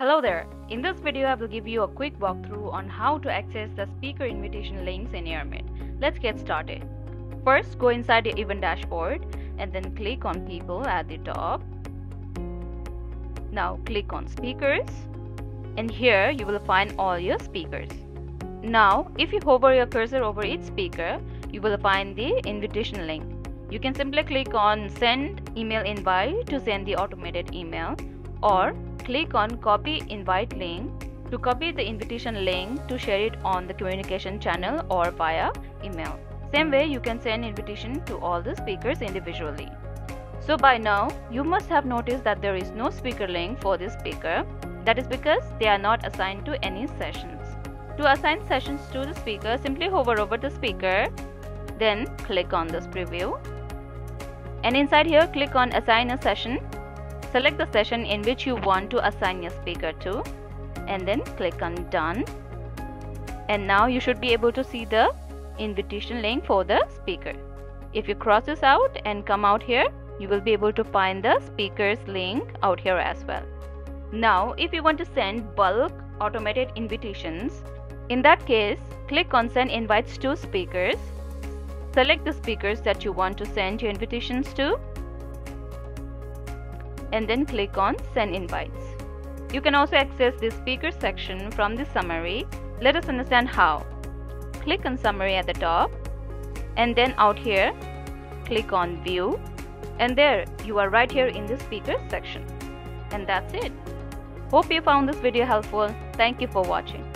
Hello there. In this video, I will give you a quick walkthrough on how to access the speaker invitation links in Airmeet. Let's get started. First, go inside the event dashboard and then click on people at the top. Now click on speakers and here you will find all your speakers. Now, if you hover your cursor over each speaker, you will find the invitation link. You can simply click on send email invite to send the automated email or click on copy invite link to copy the invitation link to share it on the communication channel or via email. Same way you can send invitation to all the speakers individually. So by now you must have noticed that there is no speaker link for this speaker. That is because they are not assigned to any sessions. To assign sessions to the speaker, simply hover over the speaker, then click on this preview. And inside here, click on assign a session Select the session in which you want to assign your speaker to and then click on done. And now you should be able to see the invitation link for the speaker. If you cross this out and come out here, you will be able to find the speaker's link out here as well. Now, if you want to send bulk automated invitations, in that case, click on send invites to speakers. Select the speakers that you want to send your invitations to and then click on send invites. You can also access the speaker section from the summary. Let us understand how. Click on summary at the top and then out here click on view and there you are right here in the speaker section. And that's it. Hope you found this video helpful. Thank you for watching.